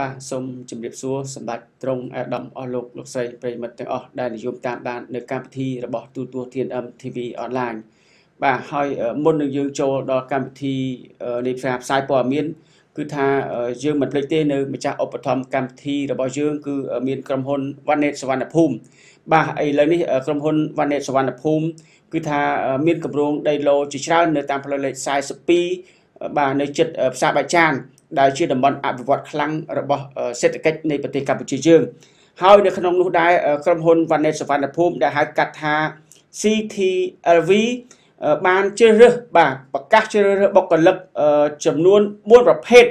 បាទសូមជម្រាបសួរសម្ដេចត្រង់អាដាមអស់លោកលោកស្រីប្រិមិត្តទាំងអស់ដែលនិយមតាមដាននៅកម្មវិធីរបស់ទូទស្សន៍ TNM TV online បាទហើយមុននឹងយើងចូលដល់កម្មវិធីនៃផ្សាយផ្សាយព័ត៌មានគឺថាយើងមិនភ្លេចទេនៅម្ចាស់ឧបត្ថម្ភកម្មវិធីរបស់យើងគឺមានក្រុមហ៊ុន Vanet សវណ្ណភូមិបាទឥឡូវនេះក្រុមហ៊ុន Vanet សវណ្ណភូមិគឺថាមានគម្រោងដីឡូជាច្រើននៅតាមផ្លូវលេខ42បាទនៅជិតផ្សារបាចាន ដែលជាតំបន់អភិវឌ្ឍខ្លាំងរបស់សេដ្ឋកិច្ចនៃប្រទេសកម្ពុជាយើងហើយនៅក្នុងនោះដែរក្រុមហ៊ុន Vanet សវណ្ណភូមិដែលហៅកាត់ថា CTLV បានជ្រើសរើសបាទប្រកាសជ្រើសរើសបុគ្គលិកចំនួន4ប្រភេទ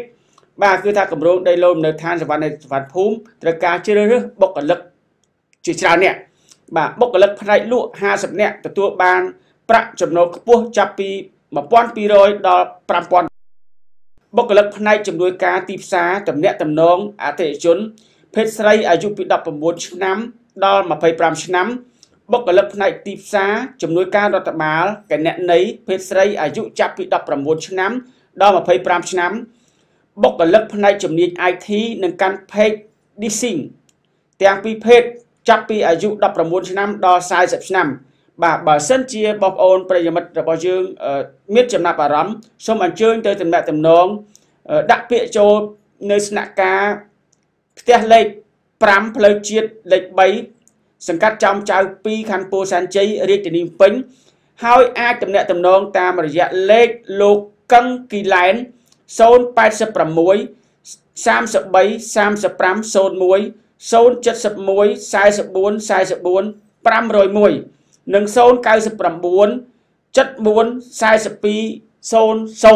បាទគឺថាគម្រោងដីឡូមនៅឋានសវណ្ណសវណ្ណភូមិត្រូវការជ្រើសរើសបុគ្គលិកជាច្រើនអ្នកបាទបុគ្គលិកផ្នែកលក់50នាក់ទទួលបានប្រាក់ចំណូលខ្ពស់ចាប់ពី1200ដល់5000 បុគ្គលិកផ្នែកជំនួយការទីផ្សារតំណាក់តំណងអតិថិជន ភេទស្រីអាយុពី19ឆ្នាំដល់25ឆ្នាំបុគ្គលិកផ្នែកទីផ្សារជំនួយការរដ្ឋបាលគណនេយ្យភេទស្រីអាយុចាប់ពី19ឆ្នាំដល់25ឆ្នាំបុគ្គលិកផ្នែកជំនាញ IT និងកាន់ page design ទាំងពីរភេទចាប់ពីអាយុ19ឆ្នាំដល់40ឆ្នាំ បាទបើសិនជាបងប្អូនប្រិយមិត្តរបស់យើងមានចំណាប់អារម្មណ៍សូមអញ្ជើញទៅតំណាក់តំណងដាក់ពាក្យចូលនៅស្នាក់ការផ្ទះលេខ5ផ្លូវជាតិលេខ3សង្កាត់ចំចៅ2ខណ្ឌពោធិ៍សែនជ័យរាជធានីពេញហើយអាចតំណាក់តំណងតាមរយៈលេខលោកកឹងគីឡែន086 33 35 01 071 44 44 501 និង099 74 42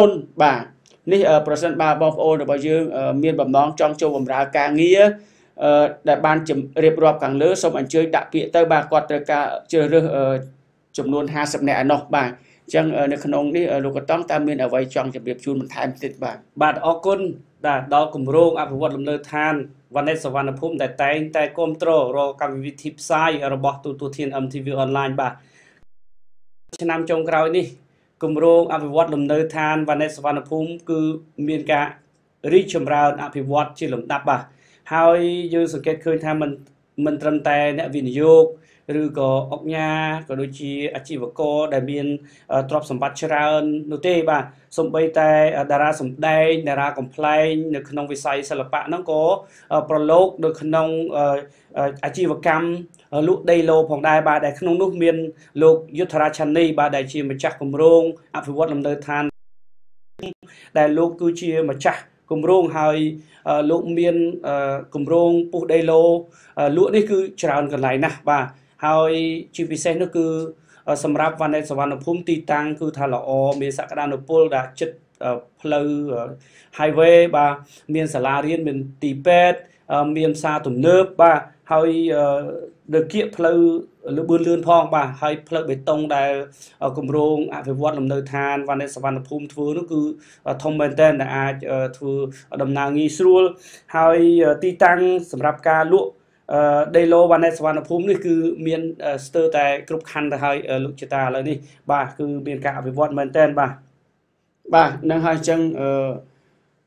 00បាទនេះប្រសិនបើបងប្អូនរបស់យើង មានបំណងចង់ចូលបម្រើការងារដែលបានរៀបរាប់ខាងលើសូមអញ្ជើញដាក់ពាក្យទៅបាទគាត់ត្រូវការជ្រើសរើស ចំនួន50នាក់ឯណោះបាទអញ្ចឹងនៅក្នុងនេះលោកកតង់តើមានអ្វីចង់ជម្រាបជូនបន្ថែមទៀតបាទបាទអរគុណដល់គម្រោងអភិវឌ្ឍលំនៅឋានវណ្ណេសវណ្ណភូមិដែលតែងតែគ្រប់គ្រងរកកម្មវិធីផ្សាយរបស់ទូទូធាន MTV online បាទឆ្នាំចុងក្រោយនេះគម្រោងអភិវឌ្ឍលំនៅឋានវណ្ណេសវណ្ណភូមិគឺមានការរីកចម្រើនអភិវឌ្ឍជាលំដាប់បាទហើយយើងសង្កេតឃើញថាមិនមិនត្រឹមតែអ្នកវិនិយោគ ឬក៏អុកញ៉ាក៏ដូចជាអាជីវករដែលមានទ្រព្យសម្បត្តិច្រើននោះទេបាទសំបីតែតារាសម្ដែងតារាកំ pl ែងនៅក្នុងវិស័យសិល្បៈហ្នឹងក៏ប្រឡូកនៅក្នុងអាជីវកម្មលក់ដីឡូផងដែរបាទដែលក្នុងនោះមានលោកយុទ្ធរាឆានីបាទដែលជាម្ចាស់គម្រោងអភិវឌ្ឍលំនៅឋានដែលលោកគឺជាម្ចាស់គម្រោងហើយលោកមានគម្រោងពុះដីឡូលក់នេះគឺច្រើនកន្លែងណាស់បាទ ហើយជាពិសេសនោះគឺសម្រាប់វណ្ណេសវណ្ណភូមិទីតាំងគឺថាល្អមានសក្តានុពលដែលចិត្តផ្លូវ highway បាទមានសាលារៀនមានទីពេទ្យមានផ្សារទំនើបបាទហើយលើគៀកផ្លូវលឿនលឿនផងបាទហើយផ្លូវបេតុងដែលគម្រោងអភិវឌ្ឍលំនៅឋានវណ្ណេសវណ្ណភូមិធ្វើនោះគឺធំមែនទែនដែលអាចធ្វើដំណើរងាយស្រួលហើយទីតាំងសម្រាប់ការលក់ ដីឡូវណ្ណេសវណ្ណភូមិនេះគឺមានស្ទើរតែគ្រប់ខណ្ឌទៅហើយលោកជាតាឥឡូវនេះបាទគឺមានការអភិវឌ្ឍមែនទែនបាទបាទនឹងហើយអញ្ចឹងអឺ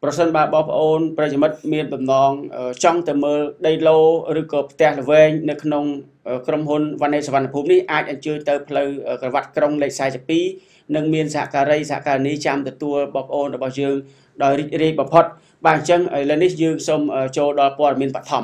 ប្រសិនបើបងប្អូនប្រិយមិត្តមានបំណងចង់ទៅមើលដីឡូឬក៏ផ្ទះល្វែងនៅក្នុងក្រុមហ៊ុនវណ្ណេសវណ្ណភូមិនេះអាចអញ្ជើញទៅផ្លូវក្រវ៉ាត់ក្រុងលេខ42និងមានសហការីសហការីចាំទទួលបងប្អូនរបស់យើងដោយរីករាយបំផុតបាទអញ្ចឹងឥឡូវនេះយើងសូមចូលដល់ព័ត៌មានបឋម